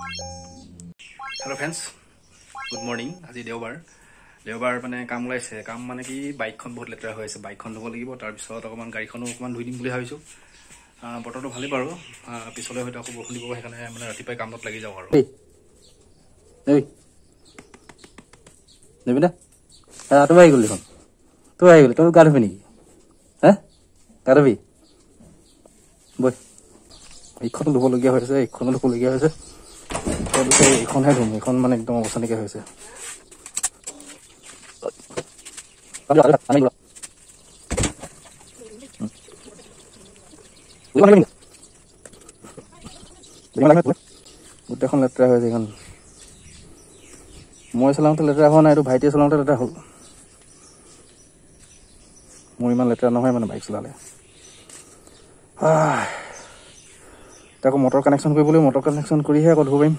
Hello friends good morning আজি দেওবাৰ। দেওবাৰ মানে কাম ওলাইছে। কাম মানে কি বাইকখন বহুত লেতেৰা হৈ আছে। বাইকখন ধুব লাগিব তাৰপিছত অকণমান গাড়ীখনো অকণমান ধুই দিম বুলি ভাবিছোঁ। বতৰটো ভালেই বাৰু। পিছলৈ হয়তো আকৌ বৰষুণ দিব সেইকাৰণে মানে ৰাতিপুৱাই কামত লাগি যাওঁ আৰু। যাবি না তই আহি গ'ল দেখোন। তই আহি গ'লি তই গা ধুবি নেকি? হে? গা ধুবি? বৈ এইখনো ধুবলগীয়া হৈছে এইখনো ধুবলগীয়া হৈছে তাৰপিছত এইখনহে ধুম এইখন মানে একদম অৱস্থা নাইকিয়া হৈছে গোটেইখন লেতেৰা হৈ আছে এইখন। মই চলাওঁতে লেতেৰা হোৱা নাই এইটো ভাইটিয়ে চলাওঁতে লেতেৰা হ'ল। মোৰ ইমান লেতেৰা নহয় মানে বাইক চলালে। আকৌ মটৰ কানেকশ্যন কৰিবলৈ মটৰ কানেকশ্যন কৰিহে আকৌ ধুব পাৰিম।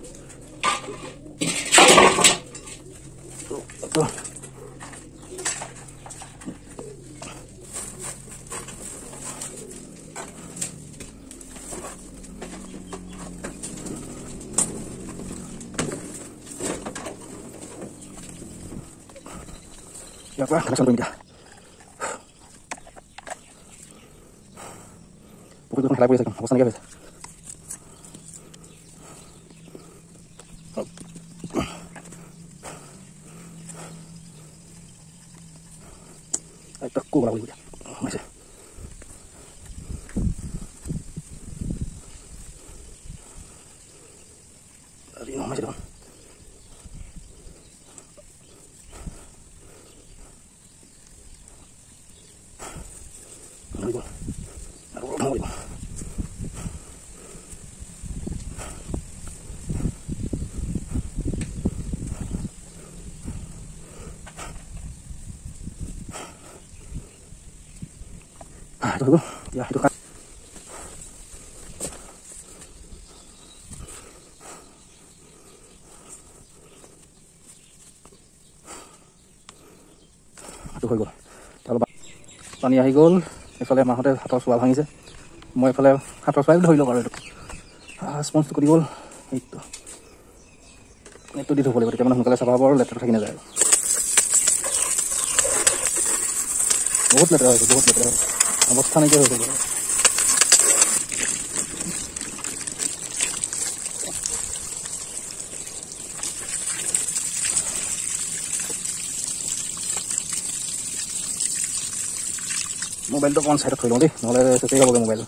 না তই থাক ইয়াত আমি থাক আজি আকৌ হেৰি মাৰিব লাগিব মটৰ একো কানেকশ্যন কৰিহে লাগিব টাইম ইয়াৰ পৰা কালেকশ্যন কৰিম এতিয়া পুখুৰীখন খেলা কৰি আছে অৱস্থা নাইকিয়া হৈছে একদম কোবলা কৰিব এতিয়া সোমাইছে আজি Dulu. Ya, itu kan. Itu হৈ গ'ল। অলপ পানী আহি গ'ল। এইফালে মাহঁতে হাতৰ চোৱা ভাঙিছে। মই এইফালে হাতৰ চোৱাই ধৰি লওক আৰু এইটো স্পঞ্জটো কৰি গ'ল। এইটো। নেটটো দি থ'ব লাগিব। তেতিয়া মানে সোনকালে চাফা হ'ব আৰু লেতেৰা থাকি নাযায়। আৰু বহুত লেতেৰা হৈছে বহুত লেতেৰা হৈছে। অৱস্থা নাইকিয়া হৈছে বাৰু মোবাইলটো অকণ চাইডত থৈ লওঁ দেই নহ'লে চেচেই যাবগৈ মোবাইল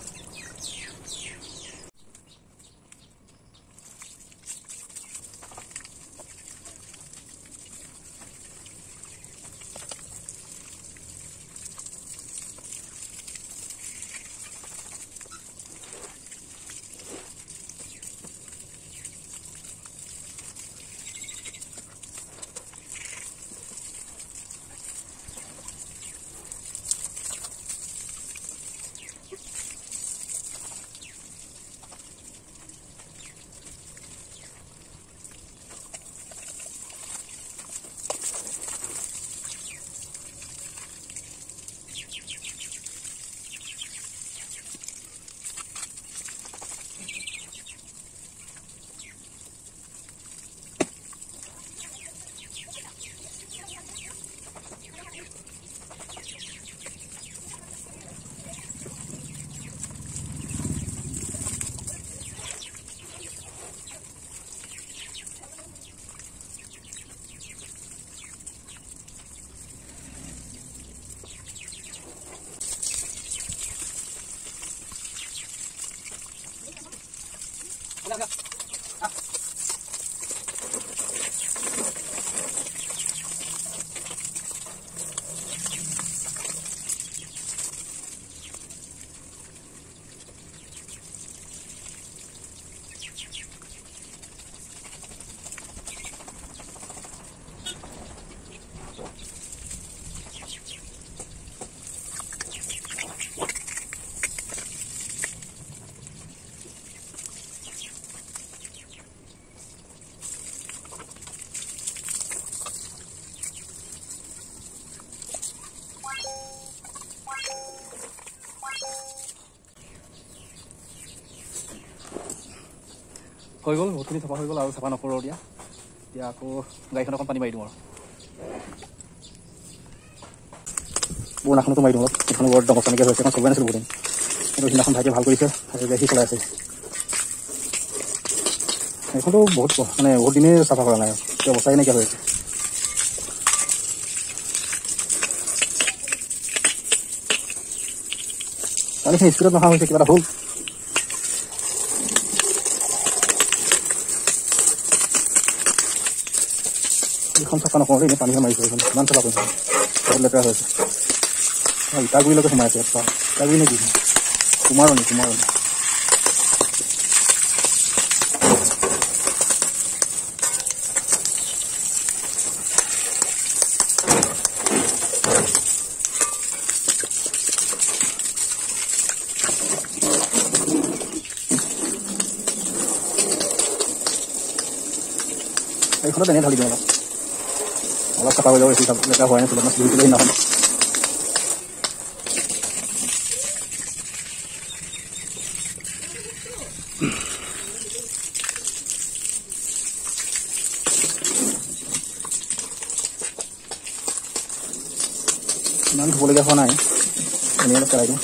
হৈ গ'ল বহুতখিনি চাফা হৈ গ'ল আৰু চাফা নকৰোঁ এতিয়া এতিয়া আকৌ গাড়ীখন অকণ পানী মাৰি দিওঁ আৰু। পুৰণাখনতো মাৰি দিওঁ অলপ সেইখন বৰ পানীকৈ হৈছে এখন চলোৱাই নাছিলোঁ বহুদিন। কিন্তু সিদিনাখন ভাইটিয়ে ভাল কৰিছে আৰু গাড়ী চলাই আছে। সেইখনতো বহুত মানে বহুত দিনেই চাফা কৰা নাই এতিয়া অৱস্থাই নাইকিয়া হৈ আছে। পানীখিনি স্পীডত নহা হৈছে কিবা এটা হ'ল। এইখন চাফা নকৰোঁ দেই, পানীহে মাৰিছোঁ এইখন ইমান চাফা কৰিছোঁ বহুত লেতেৰা হৈ আছে আৰু ইটাগুৰিলৈকে সোমাই আছে ইয়াত ইটাগুৰি নে কি কুমাৰণি কুমাৰণি এইখনত এনেই ঢালি দিওঁ অলপ। অলপ চাফা হৈ যাব মাছ ধুইছিলোঁ সেইদিনাখন ইমান ধুবলগীয়া হোৱা নাই অলপ পেলাই দিওঁ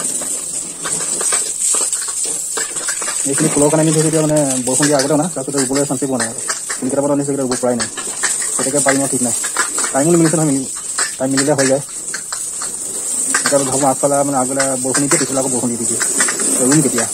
এইখিনি ফুলৰ কাৰণে থৈছোঁ এতিয়া মানে বৰষুণ দিয়া আগতে না তাৰপিছতে ৰুবলৈ পোৱা নাই আৰু কোনকেইটা পৰা আনিছোঁ কেইটা ৰুব পৰাই নাই গতিকে পাৰিম ঠিক নাই টাইমো নিমিলিছে নহয় মিলি টাইম মিলিলে হৈ যায়। এতিয়া ভাবোঁ আগফালে মানে আগবেলা বৰষুণ দিয়ে পিছলে আকৌ বৰষুণ দি দিয়ে ৰুম কেতিয়া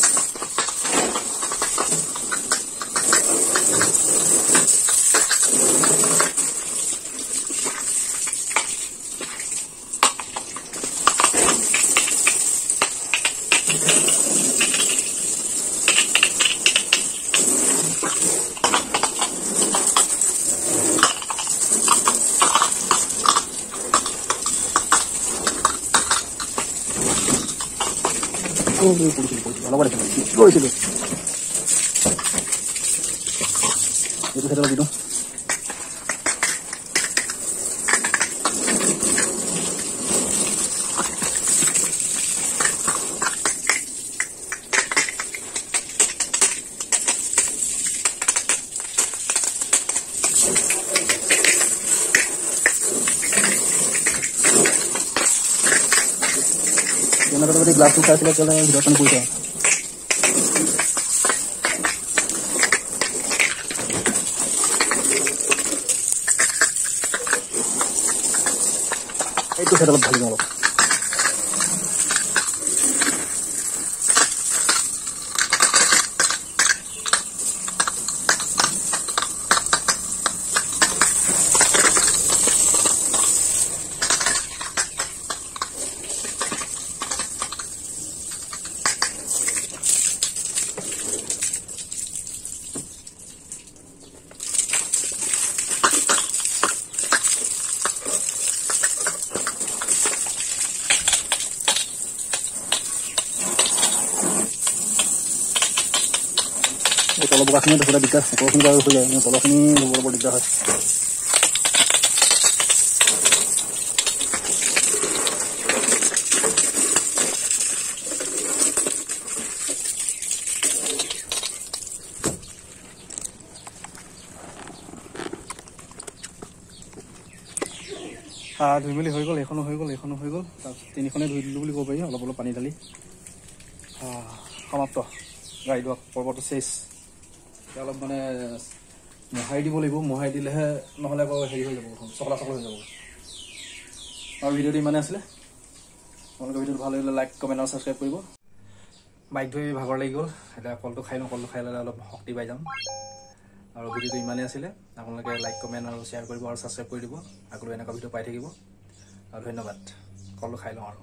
¡Ay, ay, ay! ¡Ay, ay, ay! ¡Ay, ay, তেতিয়াহ'লে ভিতৰত পানী পৰিছে এইটো অলপ ঢালি দিওঁ অলপ বোকাখিনি ধুবলৈ দিগদাৰ ওপৰখিনি বাৰু হৈ যায় তলৰখিনি ধুবলৈ বৰ দিগদাৰ হয় আহ, ধুই মেলি হৈ গ'ল এইখনো হৈ গ'ল এইখনো হৈ গ'ল তাৰপিছত তিনিখনে ধুই দিলোঁ বুলি ক'ব পাৰি অলপ অলপ পানী ঢালি সমাপ্ত গাড়ী ধোৱা পৰ্বটো চেচ এতিয়া অলপ মানে মোহাৰি দিব লাগিব মোহাৰি দিলেহে নহ'লে আকৌ হেৰি হৈ যাব প্ৰথম চকলা চকলা হৈ যাব। আৰু ভিডিঅ'টো ইমানে আছিলে। আপোনালোকে ভিডিঅ'টো ভাল লাগিলে লাইক কমেণ্ট আৰু ছাবস্ক্ৰাইব কৰিব। বাইক ধুই ভাগৰ লাগি গ'ল। এতিয়া কলটো খাই লওঁ কলটো খাই ল'লে অলপ শক্তি পাই যাম। আৰু ভিডিঅ'টো ইমানেই আছিলে। আপোনালোকে লাইক কমেণ্ট আৰু শ্বেয়াৰ কৰিব আৰু ছাবস্ক্ৰাইব কৰি দিব। আগলৈ এনেকুৱা ভিডিঅ' পাই থাকিব। আৰু ধন্যবাদ। কলটো খাই লওঁ আৰু।